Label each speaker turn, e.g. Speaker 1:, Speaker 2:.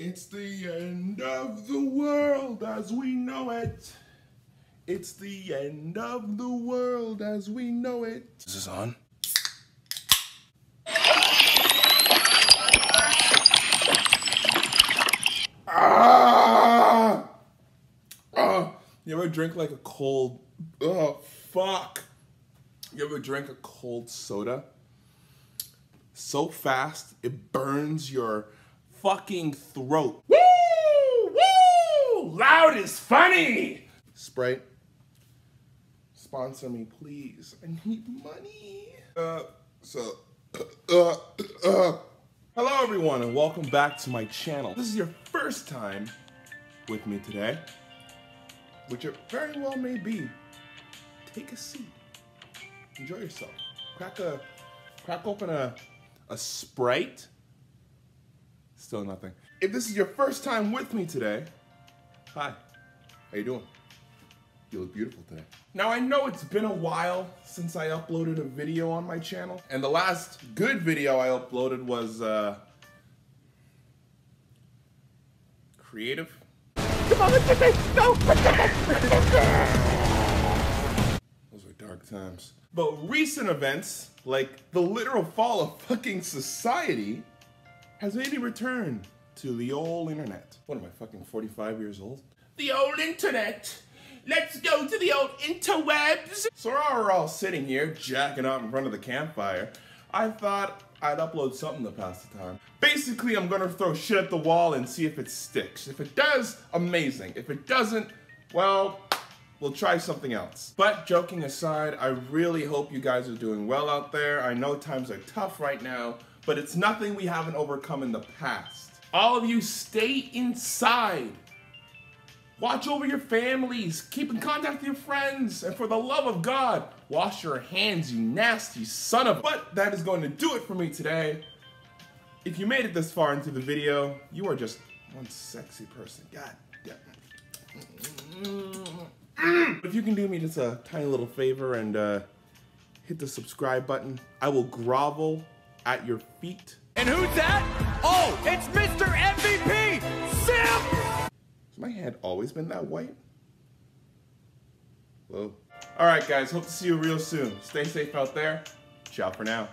Speaker 1: It's the end of the world as we know it. It's the end of the world as we know it. Is this on? Ah! Oh, you ever drink like a cold, oh, fuck. You ever drink a cold soda? So fast, it burns your fucking throat. Woo! Woo! Loud is funny! Sprite, sponsor me, please. I need money. Uh, so, uh, uh, hello everyone and welcome back to my channel. This is your first time with me today, which it very well may be. Take a seat. Enjoy yourself. Crack a, crack open a, a Sprite. Still nothing. If this is your first time with me today, hi, how you doing? You look beautiful today. Now I know it's been a while since I uploaded a video on my channel, and the last good video I uploaded was, uh, creative. Come on, let's go! Those were dark times. But recent events, like the literal fall of fucking society, has made me return to the old internet. What am I, fucking 45 years old? The old internet! Let's go to the old interwebs! So while we're all sitting here, jacking up in front of the campfire, I thought I'd upload something to pass the time. Basically, I'm gonna throw shit at the wall and see if it sticks. If it does, amazing. If it doesn't, well, we'll try something else. But joking aside, I really hope you guys are doing well out there. I know times are tough right now, but it's nothing we haven't overcome in the past. All of you stay inside. Watch over your families. Keep in contact with your friends. And for the love of God, wash your hands, you nasty son of. But that is going to do it for me today. If you made it this far into the video, you are just one sexy person. God damn. If you can do me just a tiny little favor and uh, hit the subscribe button, I will grovel at your feet.
Speaker 2: And who's that? Oh, it's Mr. MVP, Simp!
Speaker 1: Has my head always been that white? Whoa. All right, guys. Hope to see you real soon. Stay safe out there. Ciao for now.